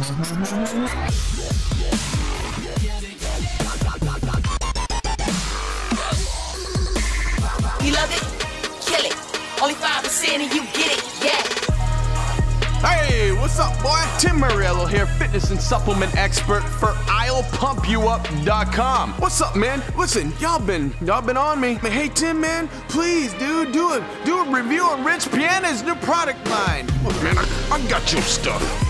You love it? Kill it. Only 5% of you get it. Yeah. Hey, what's up, boy? Tim Muriello here, fitness and supplement expert for I'llPumpYouUp.com. What's up, man? Listen, y'all been y'all been on me. Hey, Tim, man, please, dude, do a do a review on Rich Piana's new product line. Look, man, I, I got your stuff.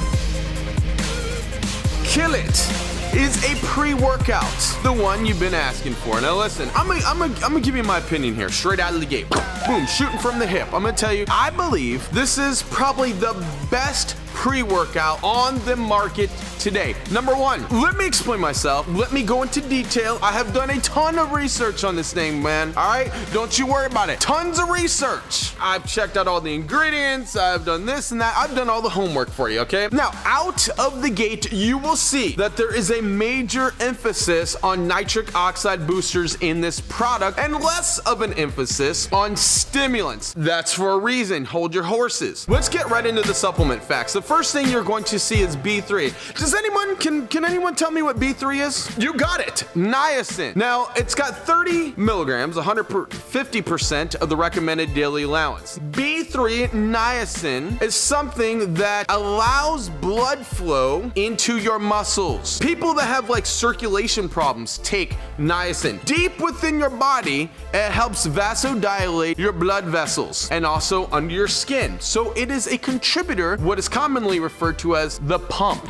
Kill It is a pre-workout, the one you've been asking for. Now listen, I'm gonna, I'm gonna, I'm gonna give you my opinion here, straight out of the gate. Boom, shooting from the hip. I'm gonna tell you, I believe this is probably the best pre-workout on the market today. Number one, let me explain myself. Let me go into detail. I have done a ton of research on this thing, man. All right, don't you worry about it. Tons of research. I've checked out all the ingredients. I've done this and that. I've done all the homework for you. Okay. Now, out of the gate, you will see that there is a major emphasis on nitric oxide boosters in this product, and less of an emphasis on stimulants. That's for a reason. Hold your horses. Let's get right into the supplement facts. The first thing you're going to see is B3. Does anyone can can anyone tell me what B3 is? You got it. Niacin. Now, it's got 30 milligrams, 150% of the recommended daily allowance. B3 niacin is something that allows blood flow into your muscles. People that have like circulation problems take niacin. Deep within your body, it helps vasodilate your blood vessels and also under your skin. So it is a contributor, what is commonly referred to as the pump.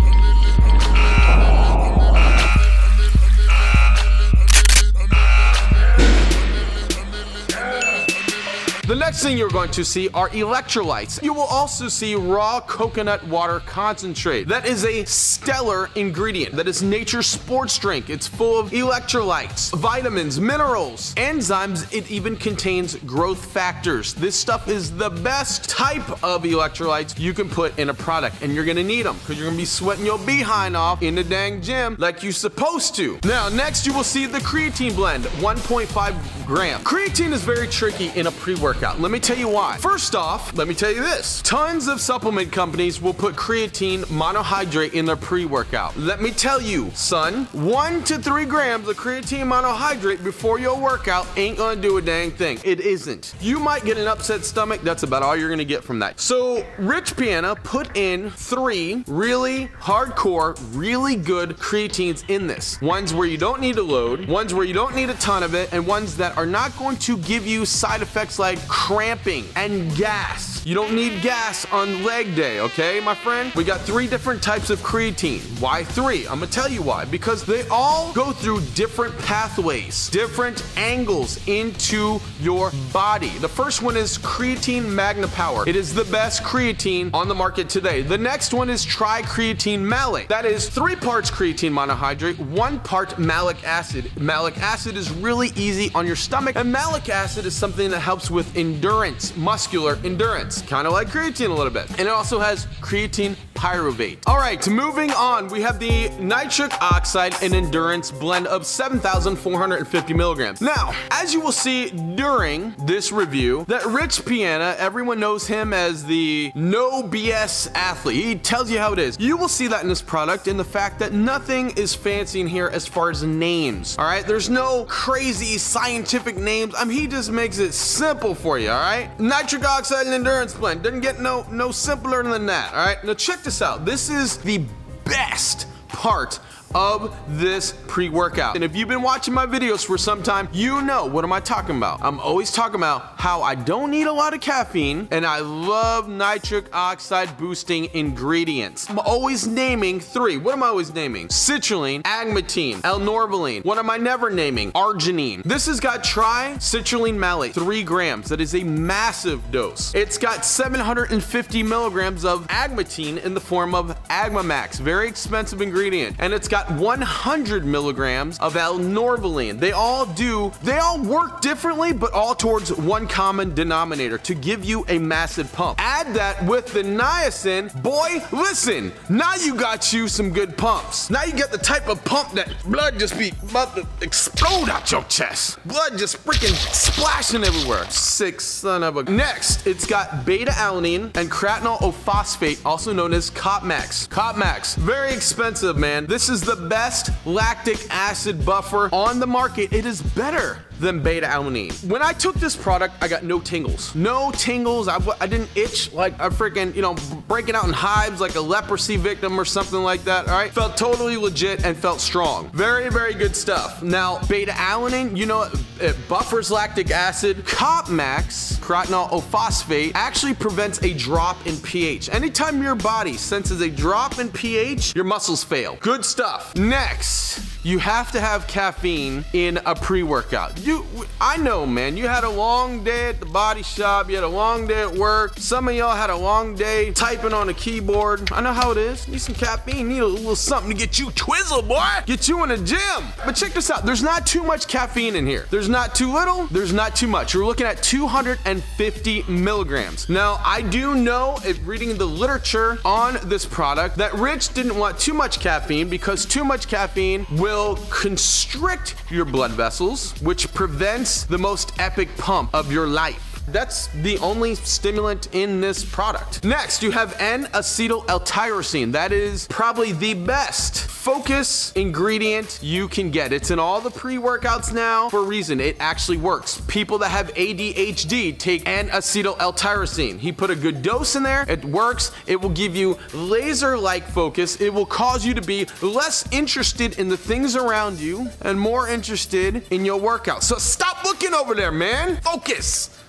The next thing you're going to see are electrolytes. You will also see raw coconut water concentrate. That is a stellar ingredient. That is nature's sports drink. It's full of electrolytes, vitamins, minerals, enzymes. It even contains growth factors. This stuff is the best type of electrolytes you can put in a product, and you're gonna need them because you're gonna be sweating your behind off in the dang gym like you're supposed to. Now, next you will see the creatine blend, 1.5 gram. Creatine is very tricky in a pre-workout. Let me tell you why. First off, let me tell you this. Tons of supplement companies will put creatine monohydrate in their pre-workout. Let me tell you, son, one to three grams of creatine monohydrate before your workout ain't gonna do a dang thing. It isn't. You might get an upset stomach. That's about all you're gonna get from that. So Rich Piana put in three really hardcore, really good creatines in this. Ones where you don't need to load, ones where you don't need a ton of it, and ones that are not going to give you side effects like cramping and gas. You don't need gas on leg day, okay, my friend? We got three different types of creatine. Why three? I'm gonna tell you why. Because they all go through different pathways, different angles into your body. The first one is creatine magna power. It is the best creatine on the market today. The next one is tricreatine malate. That is three parts creatine monohydrate, one part malic acid. Malic acid is really easy on your stomach, and malic acid is something that helps with endurance, muscular endurance, kind of like creatine a little bit. And it also has creatine pyruvate. All right, moving on, we have the nitric oxide and endurance blend of 7,450 milligrams. Now, as you will see during this review, that Rich Piana, everyone knows him as the no BS athlete. He tells you how it is. You will see that in this product in the fact that nothing is fancy in here as far as names. All right, there's no crazy scientific names. I mean, he just makes it simple for you. All right, nitric oxide and endurance blend doesn't get no no simpler than that. All right, now check this out. This is the best part of this pre-workout. And if you've been watching my videos for some time, you know what am I talking about. I'm always talking about how I don't need a lot of caffeine and I love nitric oxide boosting ingredients. I'm always naming three. What am I always naming? Citrulline, agmatine, L-norvaline. What am I never naming? Arginine. This has got tri-citrulline malate, three grams. That is a massive dose. It's got 750 milligrams of agmatine in the form of Agmamax, very expensive ingredient. And it's got got 100 milligrams of L-norvaline. They all do, they all work differently, but all towards one common denominator to give you a massive pump. Add that with the niacin, boy, listen, now you got you some good pumps. Now you get the type of pump that blood just be about to explode out your chest. Blood just freaking splashing everywhere. Sick son of a. Next, it's got beta alanine and creatinol phosphate, also known as Copmax. Copmax, very expensive, man. This is the best lactic acid buffer on the market. It is better than beta alanine. When I took this product, I got no tingles. No tingles. I, I didn't itch like a freaking, you know, breaking out in hives like a leprosy victim or something like that. All right. Felt totally legit and felt strong. Very, very good stuff. Now, beta alanine, you know, it buffers lactic acid. Copmax, creatinol phosphate, actually prevents a drop in pH. Anytime your body senses a drop in pH, your muscles fail. Good stuff. Next, you have to have caffeine in a pre-workout. You, I know, man. You had a long day at the body shop. You had a long day at work. Some of y'all had a long day typing on a keyboard. I know how it is. Need some caffeine. Need a little something to get you twizzle, boy. Get you in the gym. But check this out. There's not too much caffeine in here. There's not too little. There's not too much. You're looking at 250 milligrams. Now, I do know, if reading the literature on this product, that Rich didn't want too much caffeine because too much caffeine will constrict your blood vessels, which prevents the most epic pump of your life. That's the only stimulant in this product. Next, you have N-acetyl L-tyrosine. That is probably the best focus ingredient you can get. It's in all the pre-workouts now for a reason. It actually works. People that have ADHD take N-acetyl L-tyrosine. He put a good dose in there. It works. It will give you laser-like focus. It will cause you to be less interested in the things around you and more interested in your workout. So stop looking over there, man. Focus.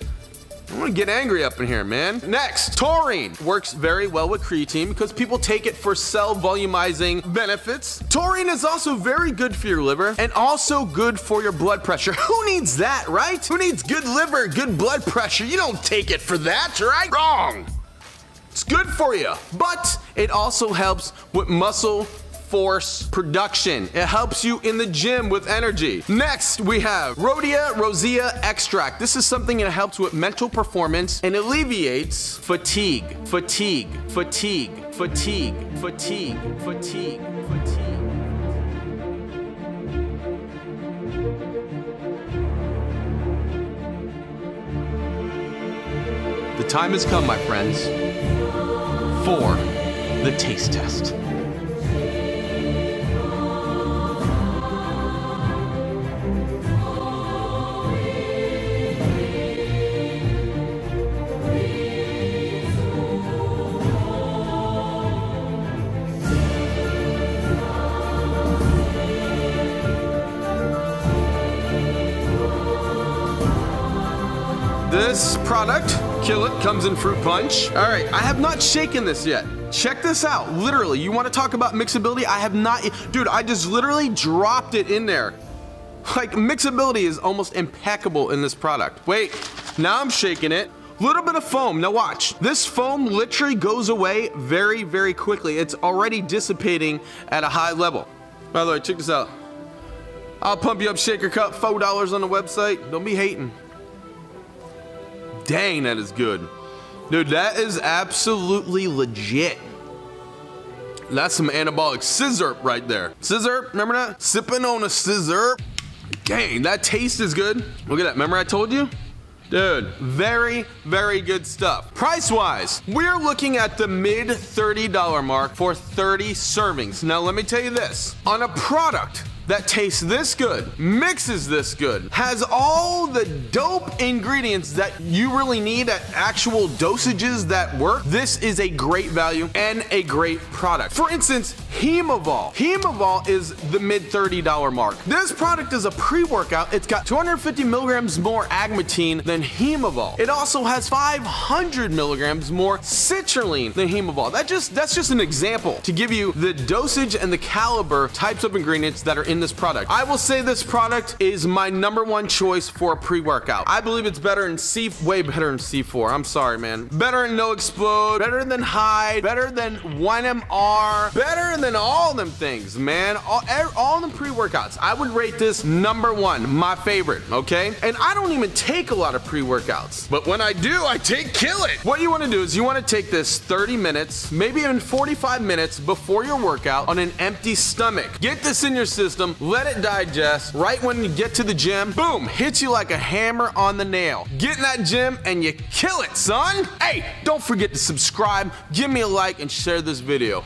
I'm gonna get angry up in here, man. Next, taurine works very well with creatine because people take it for cell volumizing benefits. Taurine is also very good for your liver and also good for your blood pressure. Who needs that, right? Who needs good liver, good blood pressure? You don't take it for that, right? Wrong. It's good for you, but it also helps with muscle force production. It helps you in the gym with energy. Next, we have Rhodiola rosea extract. This is something that helps with mental performance and alleviates fatigue, fatigue, fatigue, fatigue, fatigue, fatigue, fatigue. The time has come, my friends, for the taste test. This product, Kill It, comes in fruit punch. All right, I have not shaken this yet. Check this out. Literally, you want to talk about mixability? I have not, dude, I just literally dropped it in there. Like, mixability is almost impeccable in this product. Wait, now I'm shaking it. Little bit of foam. Now watch. This foam literally goes away very, very quickly. It's already dissipating at a high level. By the way, check this out. I'll pump you up shaker cup, $4 on the website. Don't be hating. Dang, that is good. Dude, that is absolutely legit. That's some anabolic scissor right there. Scissor, remember that? Sipping on a scissor. Dang, that taste is good. Look at that, remember I told you? Dude, very, very good stuff. Price-wise, we're looking at the mid $30 mark for 30 servings. Now, let me tell you this. On a product that tastes this good, mixes this good, has all the dope ingredients that you really need at actual dosages that work, this is a great value and a great product. For instance, Hemavol. Hemavol is the mid $30 mark. This product is a pre-workout. It's got 250 milligrams more agmatine than Hemavol. It also has 500 milligrams more citrulline than Hemavol. That just that's just an example to give you the dosage and the caliber types of ingredients that are in this product. I will say this product is my number one choice for a pre-workout. I believe it's better in C, way better than C4. I'm sorry, man. Better than NO-Xplode, better than Hyde, better than 1MR, better than all them things, man. All, er, all them pre-workouts. I would rate this number one, my favorite, okay? And I don't even take a lot of pre-workouts. But when I do, I take Kill It. What you wanna do is you wanna take this 30 minutes, maybe even 45 minutes before your workout on an empty stomach. Get this in your system, let it digest. Right when you get to the gym, boom, hits you like a hammer on the nail. Get in that gym and you kill it, son. Hey, don't forget to subscribe, give me a like, and share this video.